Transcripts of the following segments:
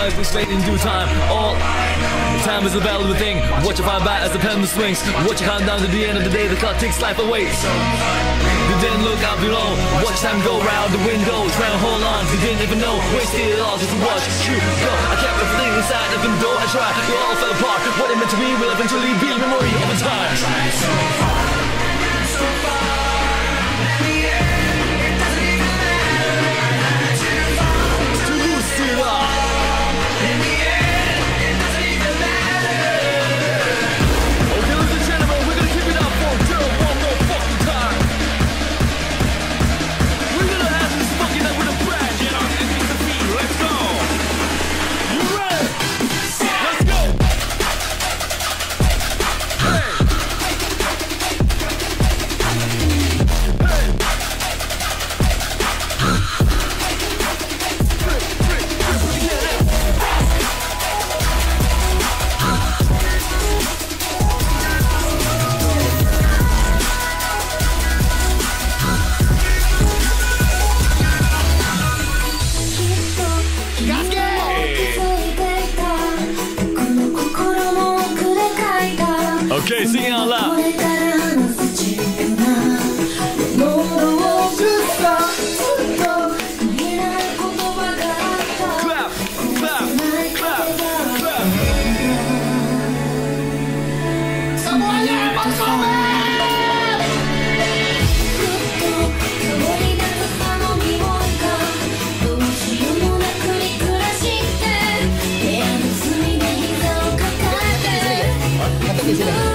I'll explain in due time. All time is a valuable thing. Watch it fly by as the pendulum swings. Watch it count down to the end of the day. The clock takes life away. You didn't look out below. Watch time go round the window. Try and hold on. You didn't even know. Wasted it all just to watch you go. I kept everything inside, even though I tried. It all fell apart. What it meant to me will eventually be a memory over time. Okay,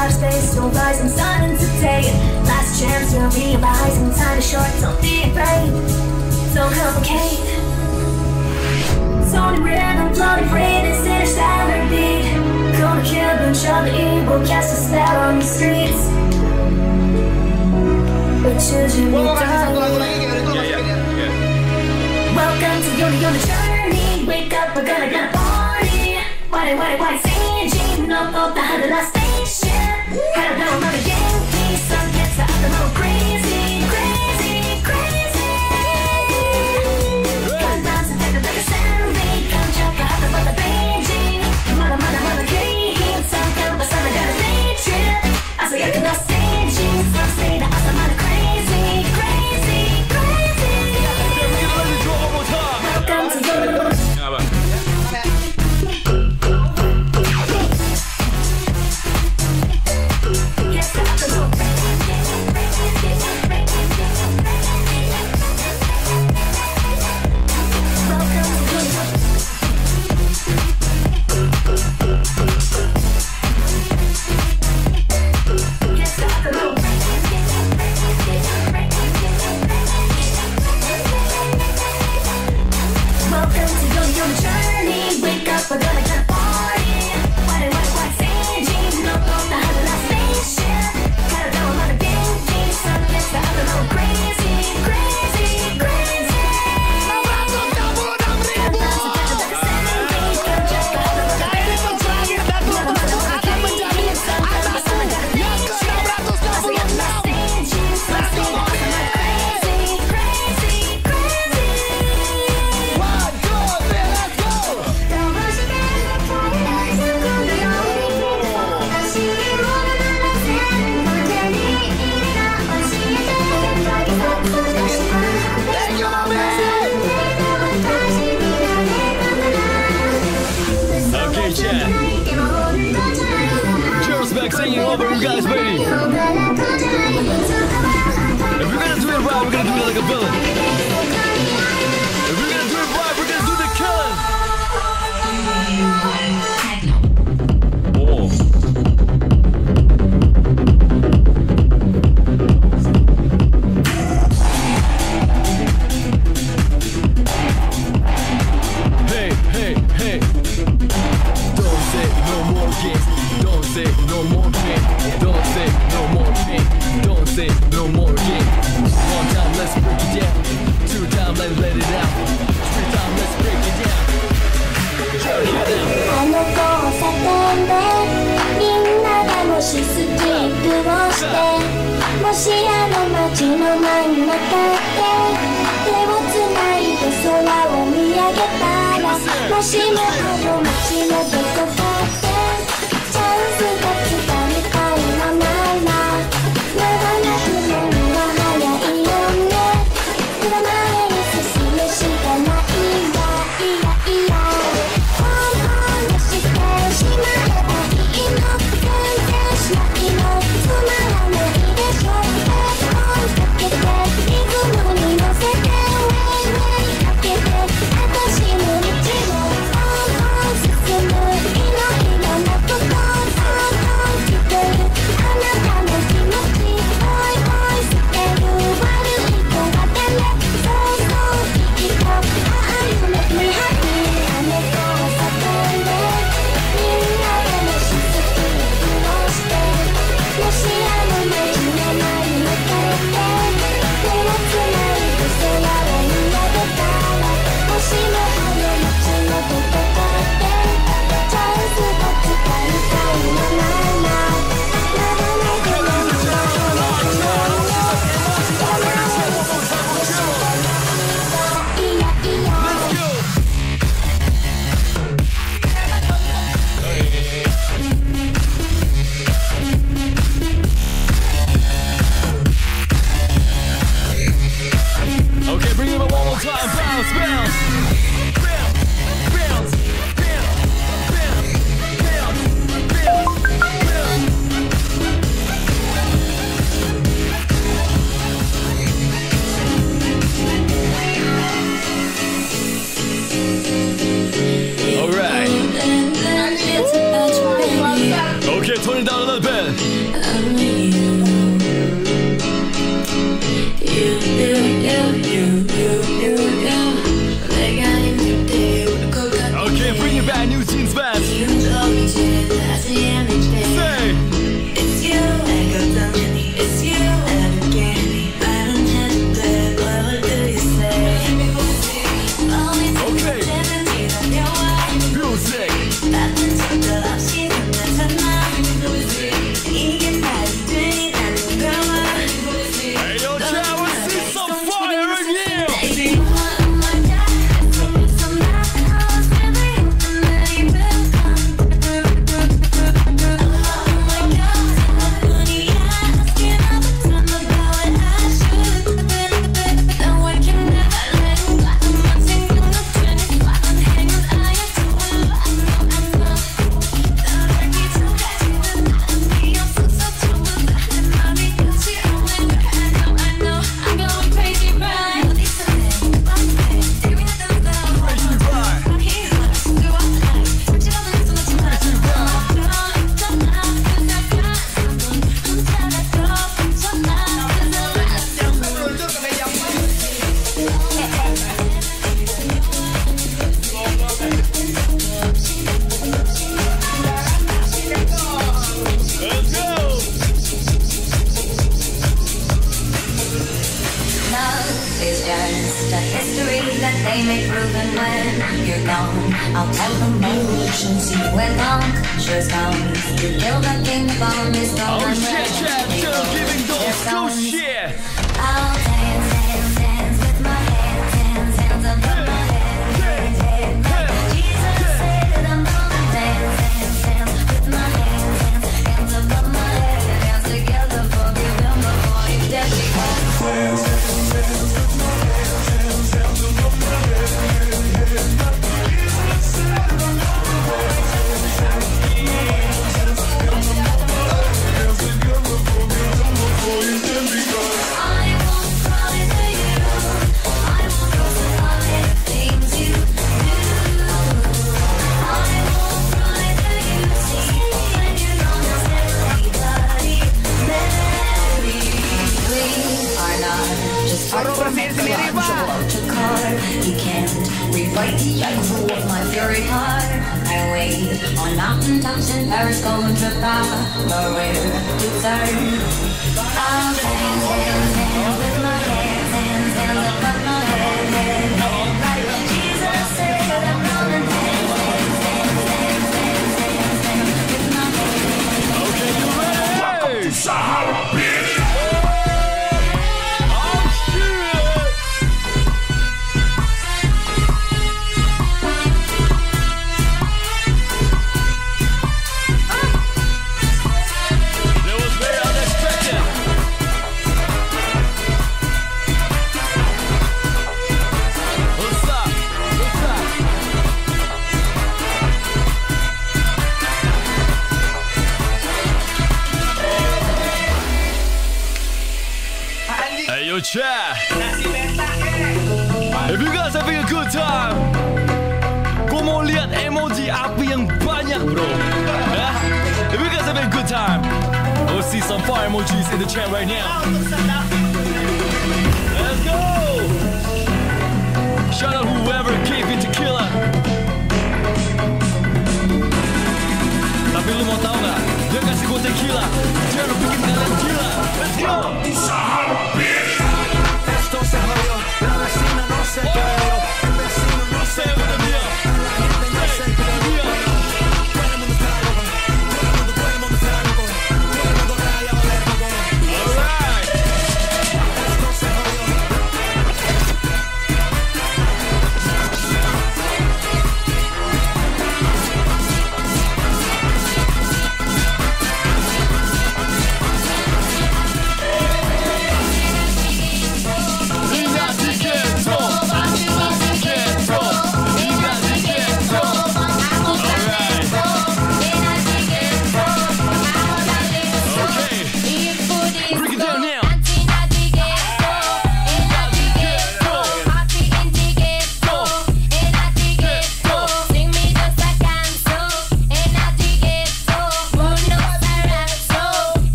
outer space, so rise and sun into day. Last chance will realize, and time is short, don't be afraid. Don't complicate. Sony interstellar beat. Gonna kill a bunch of the evil, cast a spell on the streets. But children. Yeah, yeah, yeah. Welcome to Yoni Yoni Journey. Wake up, we're gonna, gonna party. Hello, mother, yeah.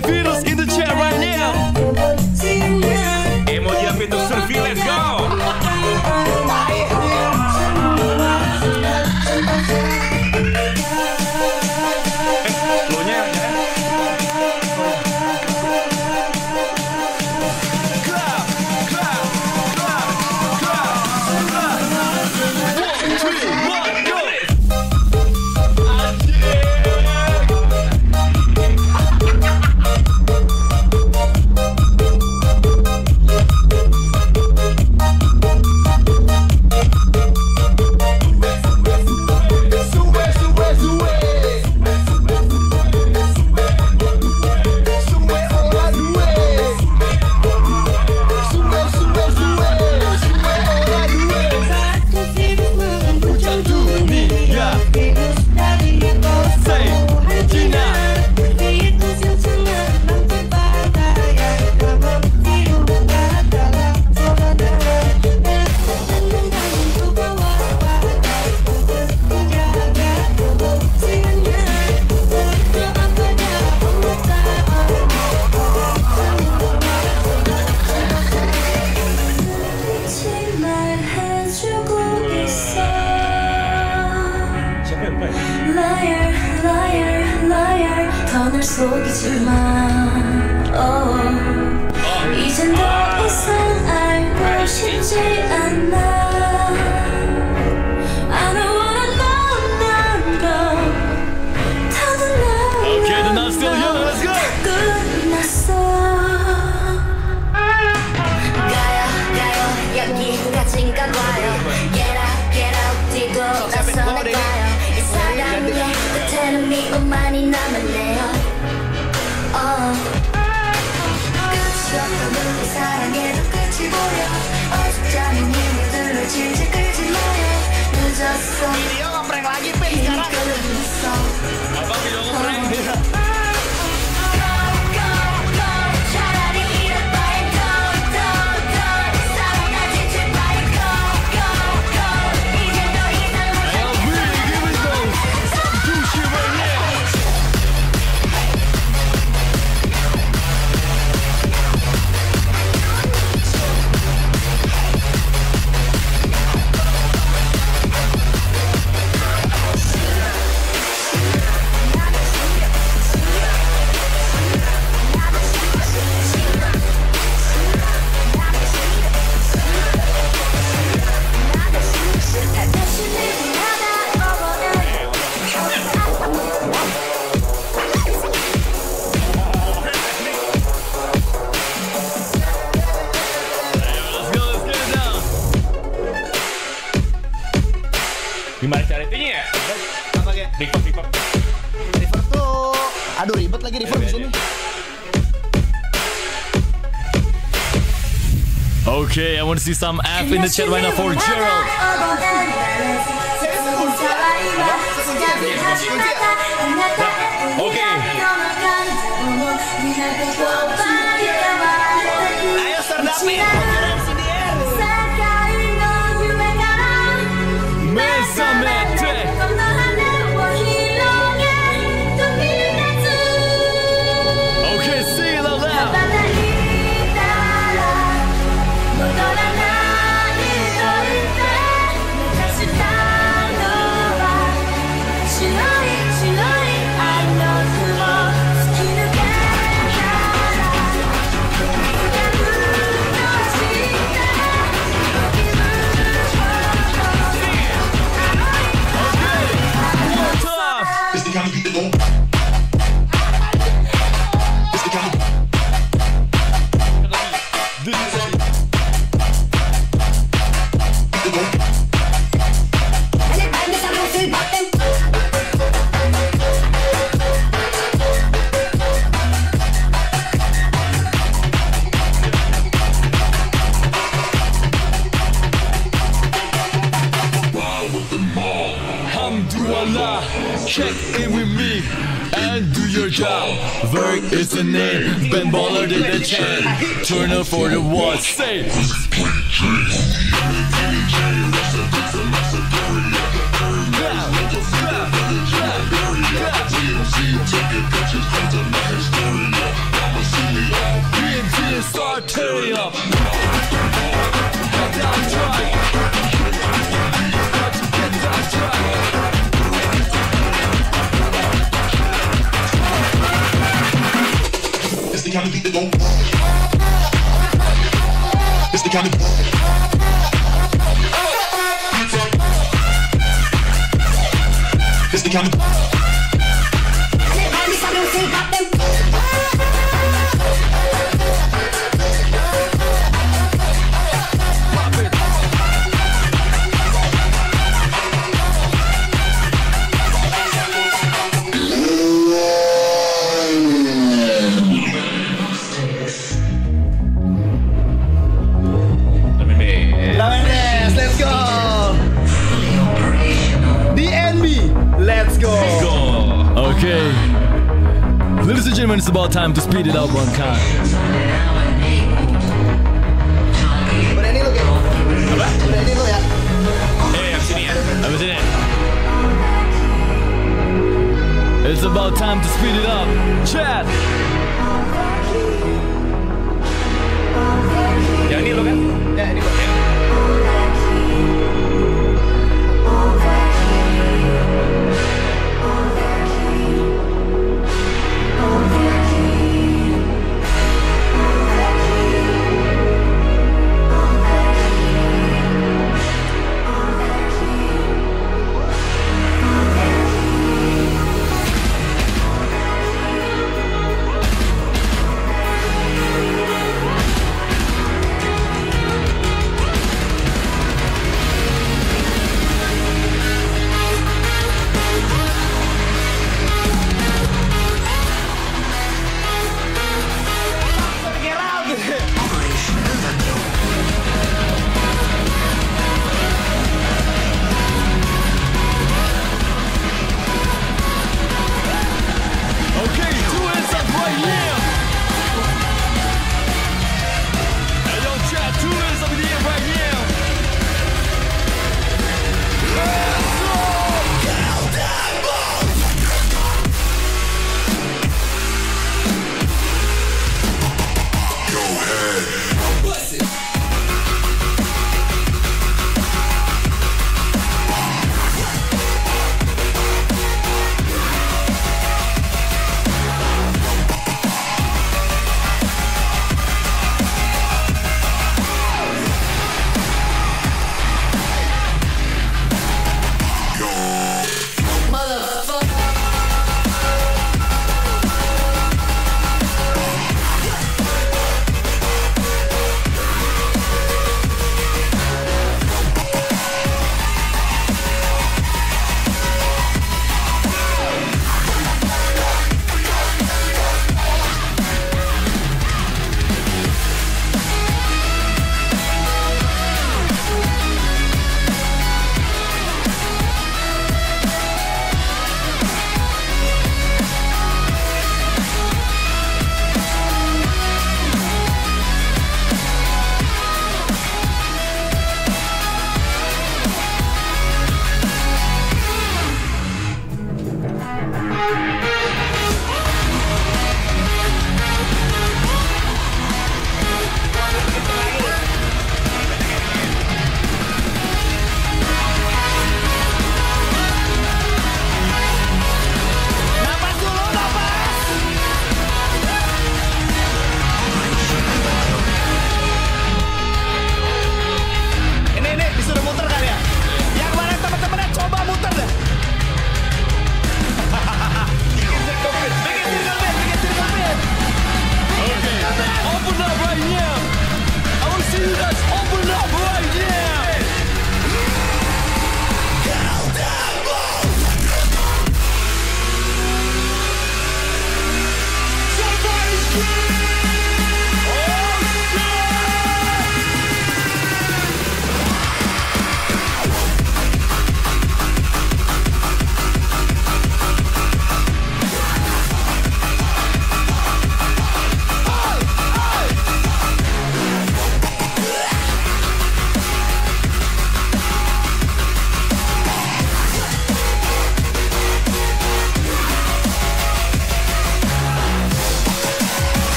vírus. se 많이 남았네요. oh. 끝이 없는 사랑에도 끝이 보여. 어둡다는 힘을 둘러 질질 끌지 마요. 늦었어. see some F in the chat right now for Gerald. Okay. Ayo, start let's go! Go. Okay. Ladies and gentlemen, it's about time to speed it up one time. Ini lu ya? It's about time to speed it up. Chat.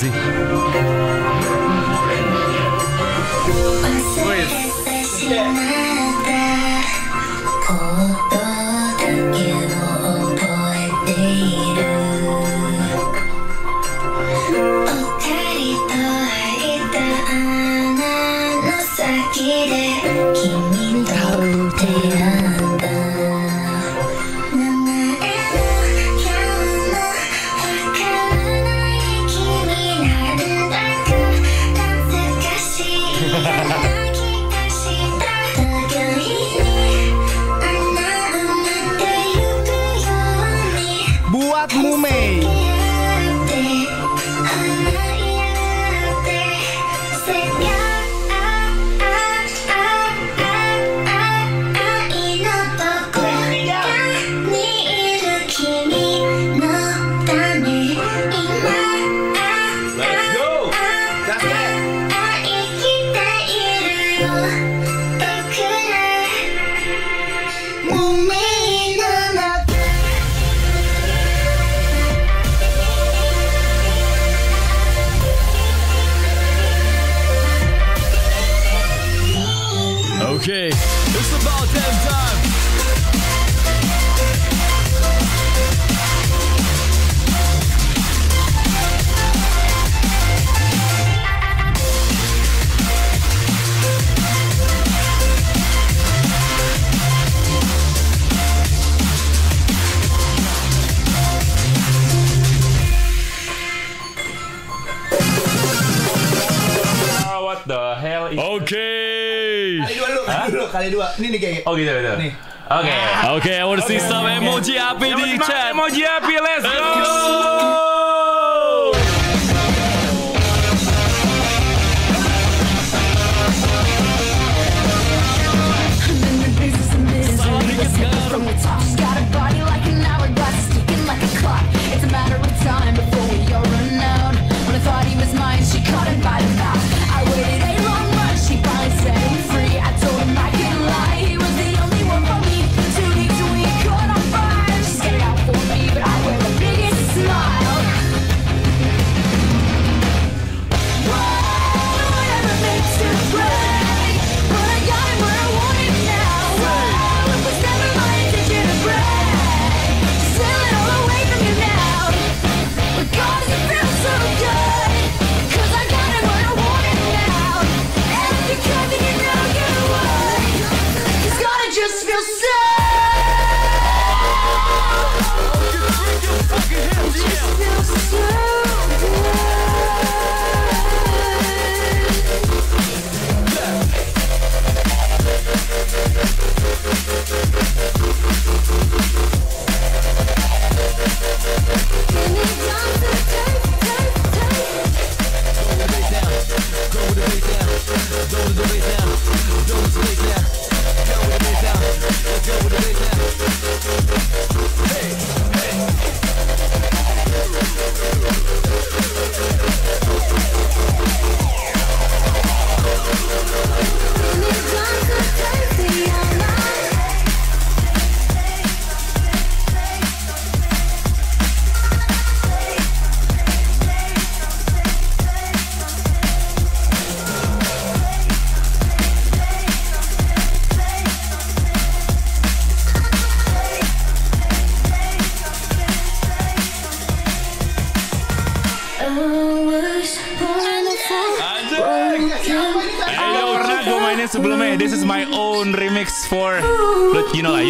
basé. Ini nih kayak. Oh gitu betul. Nih. Oke. Okay. Oke, okay, I want to see okay. some emoji api di chat. Emoji api, let's go.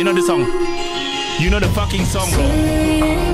know the song. You know the fucking song, bro.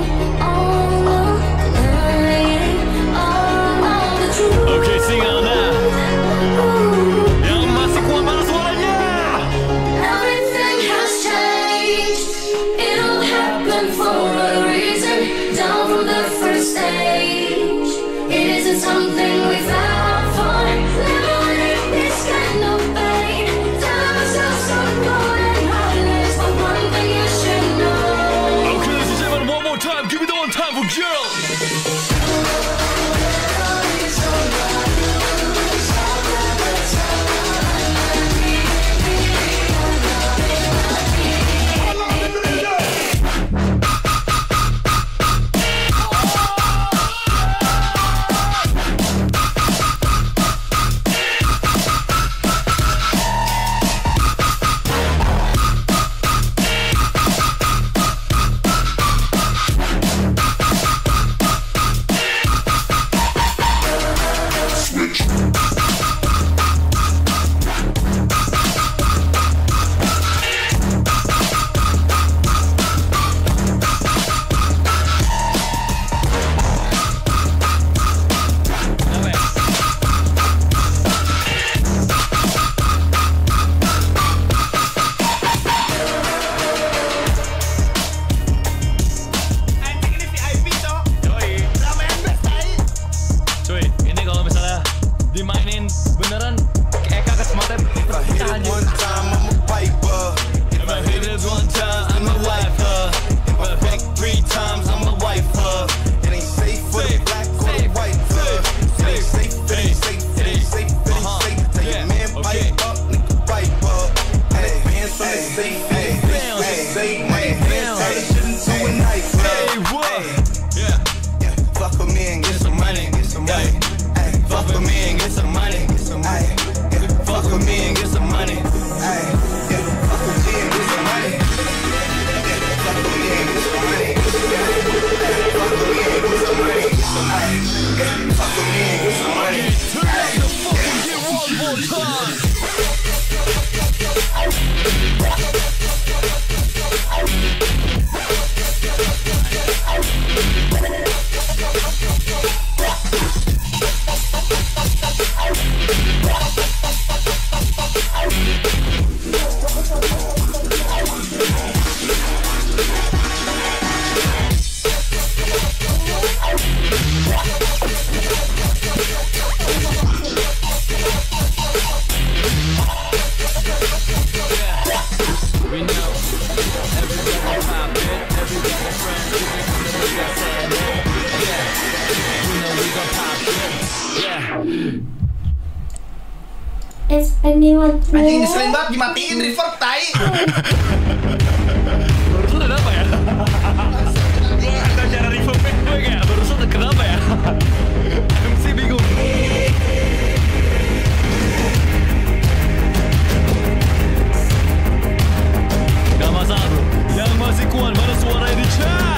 es penny water anjing ngeselin banget dimatiin river tai. Barusan ya? Ya? kenapa ya? Gue ada cara river gue kayak barusan kenapa ya? MC bingung. Gak masalah bro. Yang masih kuat mana suaranya di chat?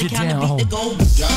Let's get down.